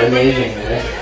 Amazing, right?